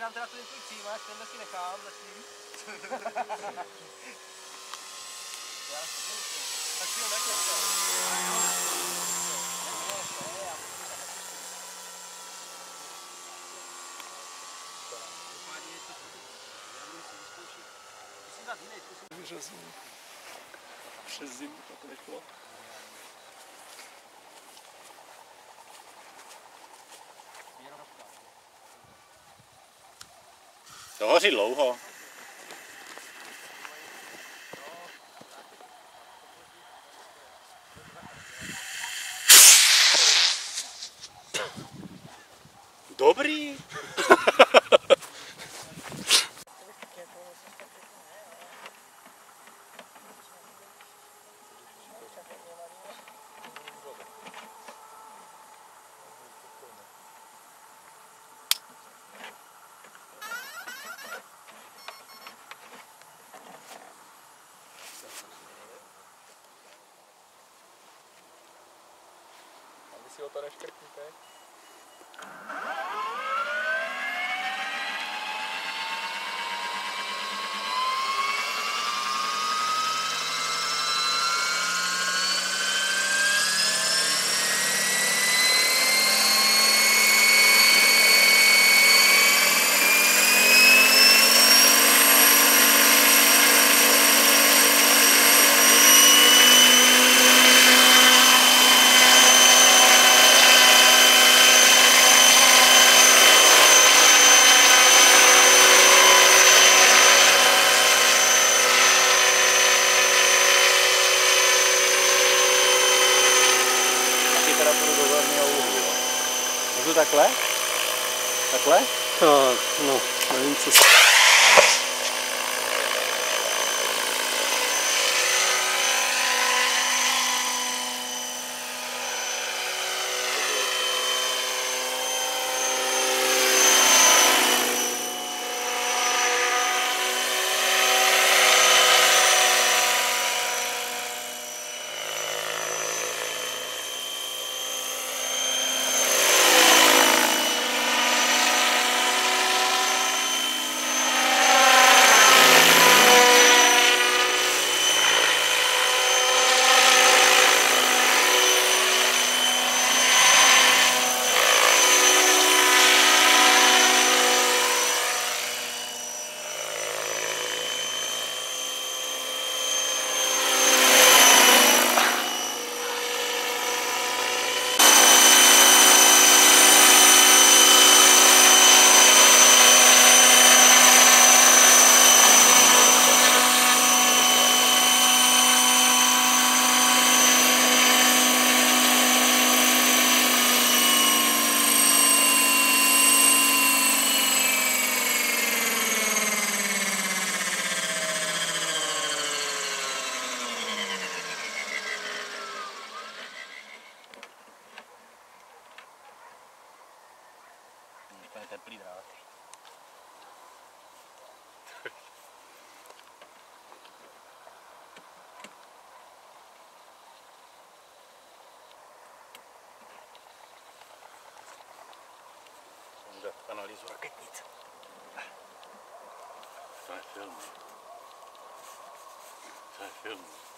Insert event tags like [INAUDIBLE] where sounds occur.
nechám teda tu intuici, máš, tenhle si nechám zatím. [LAUGHS] Já tak si ho neklepte. Vyřazím. Přes zimu to nešlo. To hoří dlouho. Dobrý. [LAUGHS] si ho to neškrtníte? Takhle? Takhle? Tak, no, nevím, co se... たっぷりだなって。Така нали за ракетница. Това е филм. Това е филм.